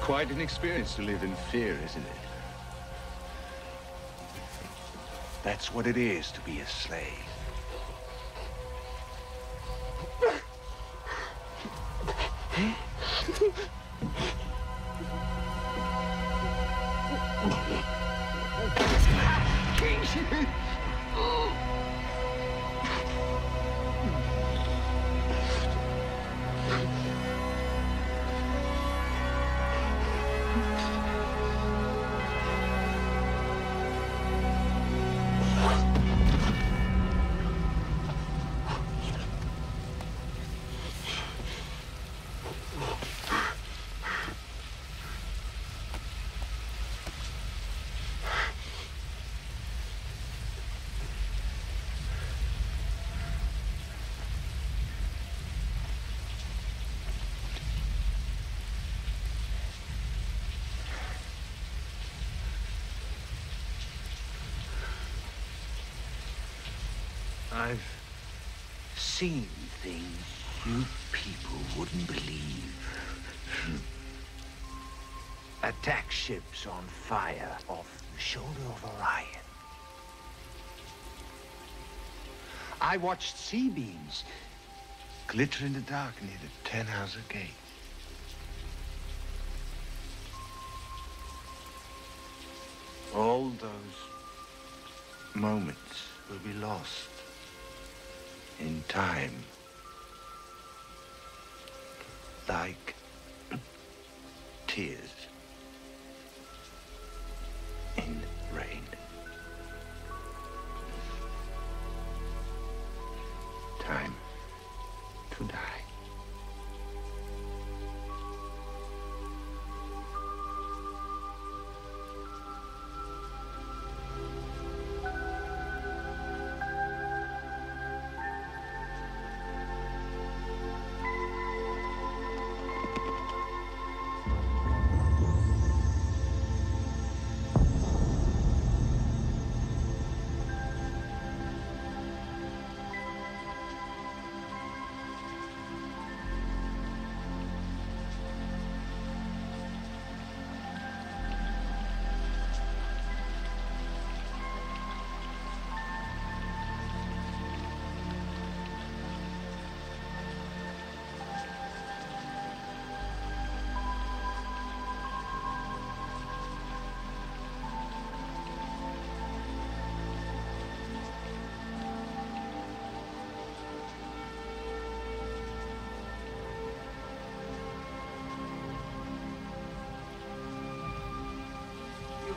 Quite an experience to live in fear, isn't it? That's what it is to be a slave. I've seen things you people wouldn't believe. Attack ships on fire off the shoulder of Orion. I watched C-beams glitter in the dark near the Tannhauser Gate. All those moments will be lost in time. Like tears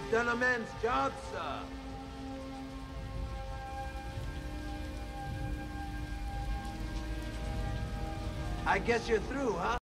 Done a man's job, sir. I guess you're through, huh?